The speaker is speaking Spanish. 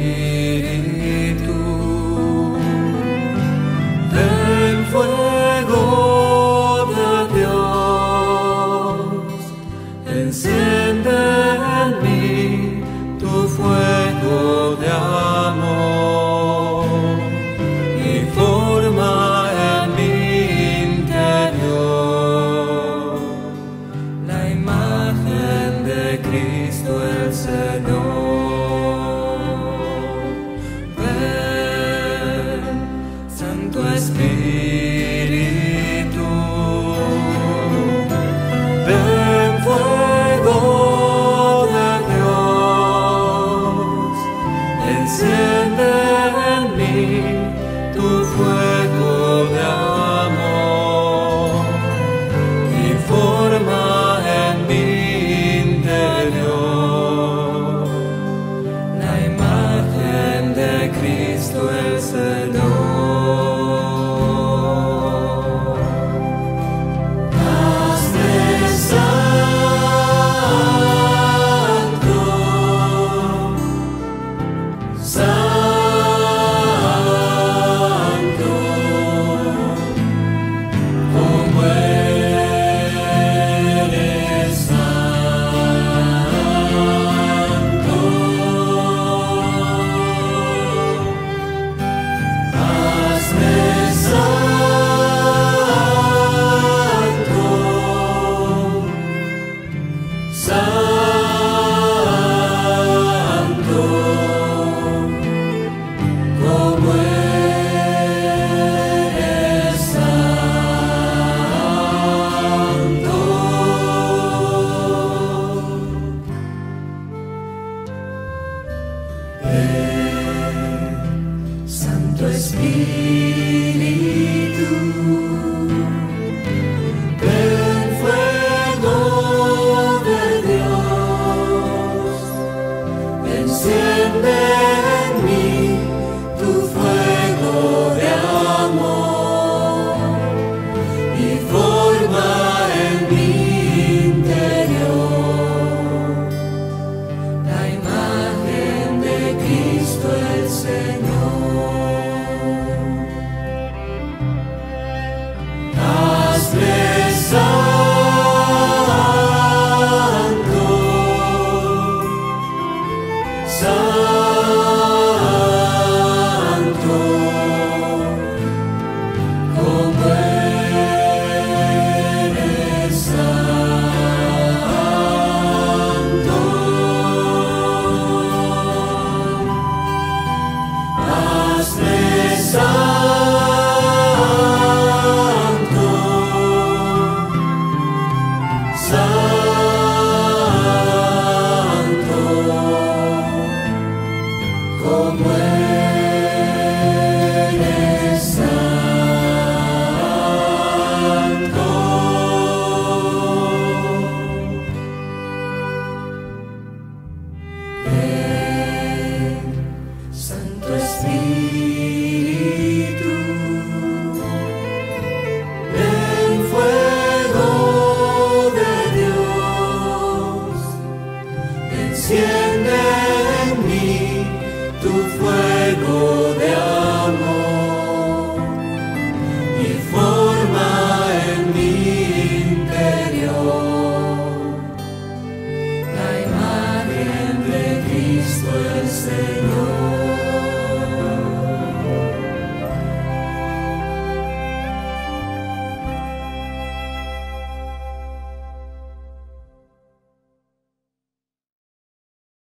Espíritu. Del fuego de Dios, enciende en mí tu fuego de amor y forma en mi interior la imagen de Cristo el Señor. Cristo el Señor. Spirit.